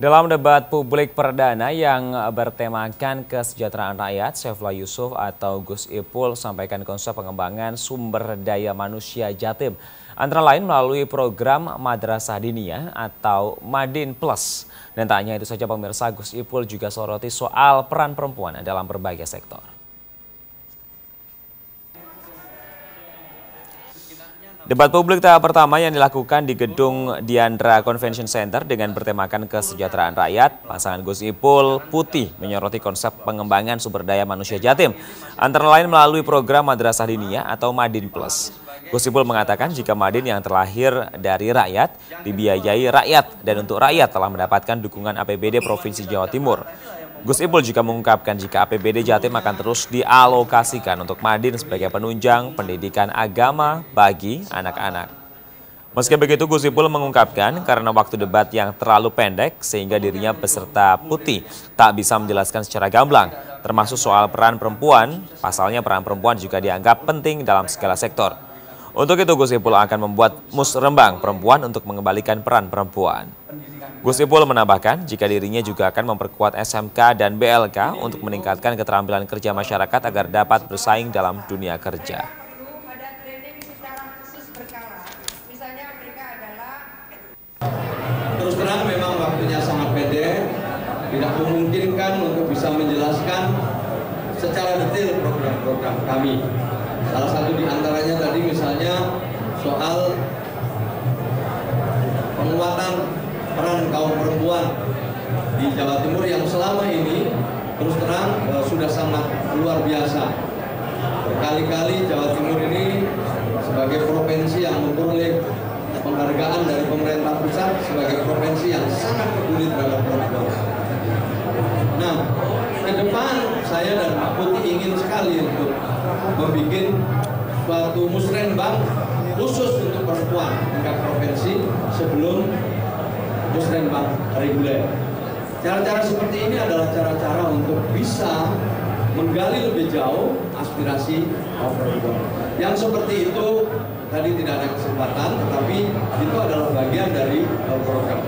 Dalam debat publik perdana yang bertemakan kesejahteraan rakyat, Saifullah Yusuf atau Gus Ipul sampaikan konsep pengembangan sumber daya manusia Jatim. Antara lain melalui program Madrasah Diniyah atau Madin Plus. Dan tak hanya itu saja pemirsa, Gus Ipul juga soroti soal peran perempuan dalam berbagai sektor. Debat publik tahap pertama yang dilakukan di gedung Diandra Convention Center dengan bertemakan kesejahteraan rakyat, pasangan Gus Ipul Putih menyoroti konsep pengembangan sumber daya manusia Jatim, antara lain melalui program Madrasah Diniyah atau Madin Plus. Gus Ipul mengatakan jika Madin yang terlahir dari rakyat, dibiayai rakyat, dan untuk rakyat telah mendapatkan dukungan APBD Provinsi Jawa Timur. Gus Ipul juga mengungkapkan jika APBD Jatim akan terus dialokasikan untuk Madin sebagai penunjang pendidikan agama bagi anak-anak. Meski begitu, Gus Ipul mengungkapkan karena waktu debat yang terlalu pendek sehingga dirinya peserta putih tak bisa menjelaskan secara gamblang, termasuk soal peran perempuan, pasalnya peran perempuan juga dianggap penting dalam segala sektor. Untuk itu Gus Ipul akan membuat musrembang perempuan untuk mengembalikan peran perempuan. Gus Ipul menambahkan jika dirinya juga akan memperkuat SMK dan BLK untuk meningkatkan keterampilan kerja masyarakat agar dapat bersaing dalam dunia kerja. Terus terang memang waktunya sangat pendek, tidak memungkinkan untuk bisa menjelaskan secara detail program-program kami. Salah satu di antaranya tadi misalnya soal penguatan peran kaum perempuan di Jawa Timur yang selama ini terus terang uh, sudah sangat luar biasa. Berkali-kali Jawa Timur ini sebagai provinsi yang memperoleh penghargaan dari pemerintah pusat sebagai provinsi yang sangat peduli terhadap perempuan. Nah, ke depan saya dan Pak Putih ingin sekali untuk membuat suatu musrenbang khusus untuk perempuan tingkat provinsi sebelum musrenbang reguler. Cara-cara seperti ini adalah cara-cara untuk bisa menggali lebih jauh aspirasi kaum perempuan. Yang seperti itu tadi tidak ada kesempatan, tetapi itu adalah bagian dari program